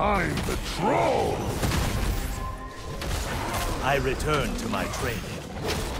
Time the troll! I return to my training.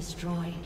Shut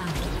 Nashor.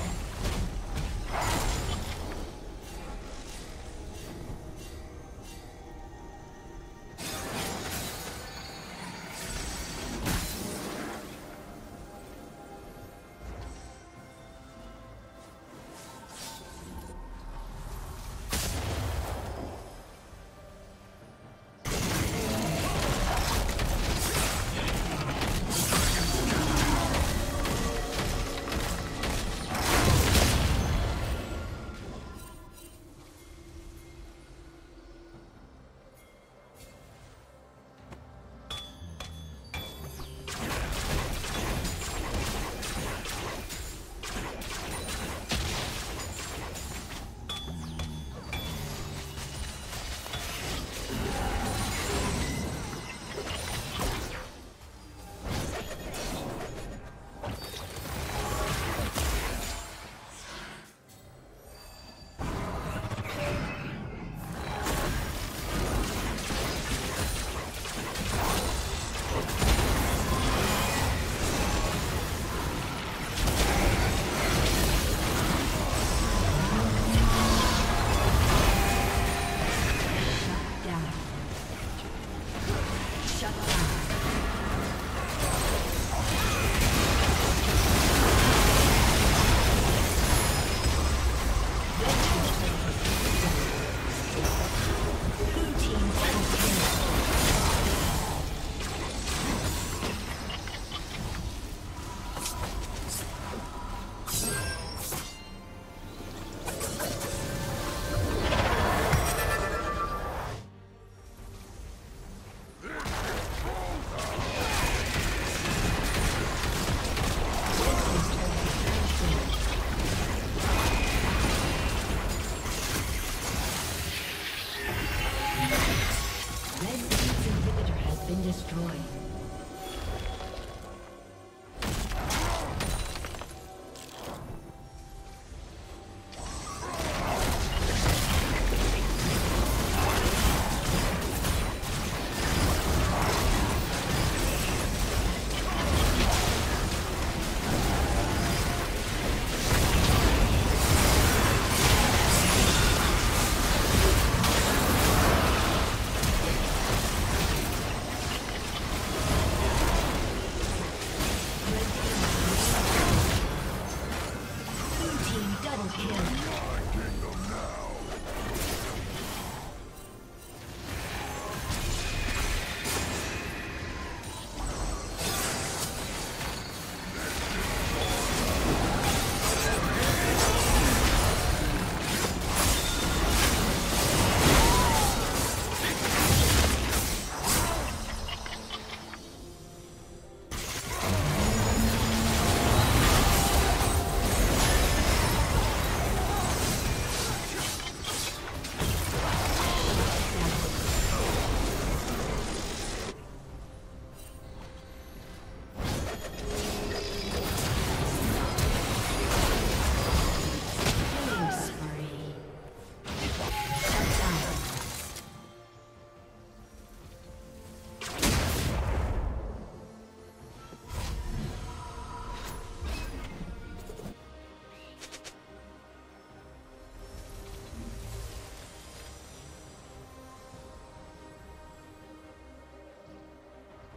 been destroyed.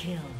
Kill.